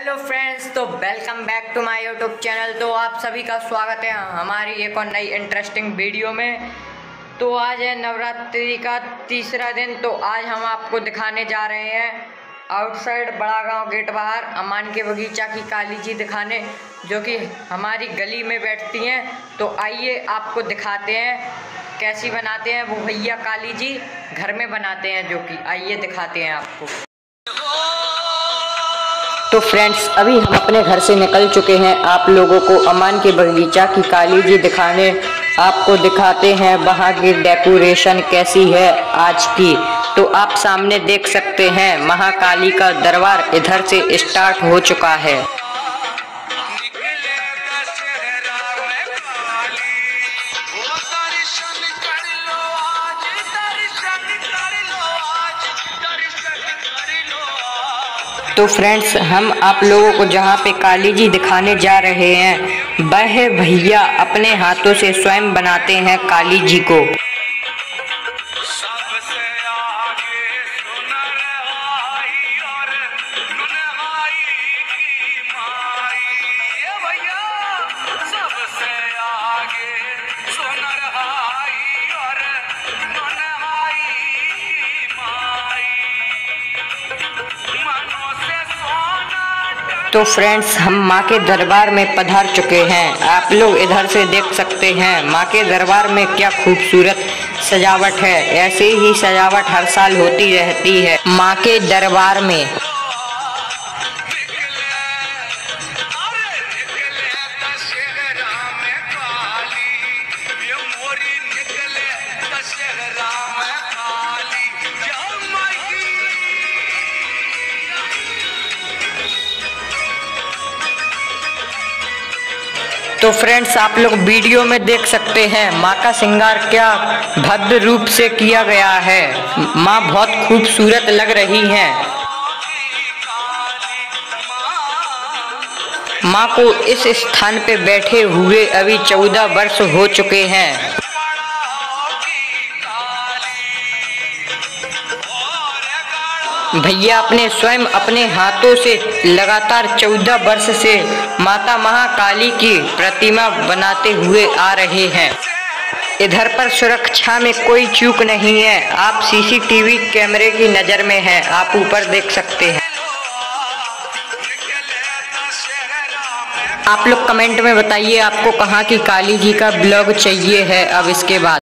Hello friends तो welcome back to my YouTube channel तो आप सभी का स्वागत है हमारी एक और नई इंटरेस्टिंग वीडियो में. तो आज है नवरात्रि का तीसरा दिन. तो आज हम आपको दिखाने जा रहे हैं आउटसाइड बड़ा गाँव गेट बाहर, अमान के बगीचा की काली जी दिखाने, जो कि हमारी गली में बैठती हैं. तो आइए आपको दिखाते हैं कैसी बनाते हैं वो भैया काली जी. घर में बनाते हैं जो कि, आइए दिखाते हैं आपको. तो फ्रेंड्स अभी हम अपने घर से निकल चुके हैं। आप लोगों को अमान के बगीचा की काली जी दिखाने। आपको दिखाते हैं वहाँ की डेकोरेशन कैसी है आज की। तो आप सामने देख सकते हैं, महाकाली का दरबार इधर से स्टार्ट हो चुका है। तो फ्रेंड्स हम आप लोगों को जहाँ पे काली जी दिखाने जा रहे हैं, वह भैया अपने हाथों से स्वयं बनाते हैं काली जी को। तो फ्रेंड्स हम माँ के दरबार में पधार चुके हैं। आप लोग इधर से देख सकते हैं, माँ के दरबार में क्या खूबसूरत सजावट है। ऐसे ही सजावट हर साल होती रहती है। माँ के दरबार में तो फ्रेंड्स आप लोग वीडियो में देख सकते हैं माँ का श्रृंगार क्या भद्र रूप से किया गया है। माँ बहुत खूबसूरत लग रही हैं। माँ को इस स्थान पे बैठे हुए अभी चौदह वर्ष हो चुके हैं। भैया अपने स्वयं अपने हाथों से लगातार चौदह वर्ष से माता महाकाली की प्रतिमा बनाते हुए आ रहे हैं। इधर पर सुरक्षा में कोई चूक नहीं है। आप सीसीटीवी कैमरे की नज़र में हैं। आप ऊपर देख सकते हैं। आप लोग कमेंट में बताइए आपको कहाँ की काली जी का ब्लॉग चाहिए है। अब इसके बाद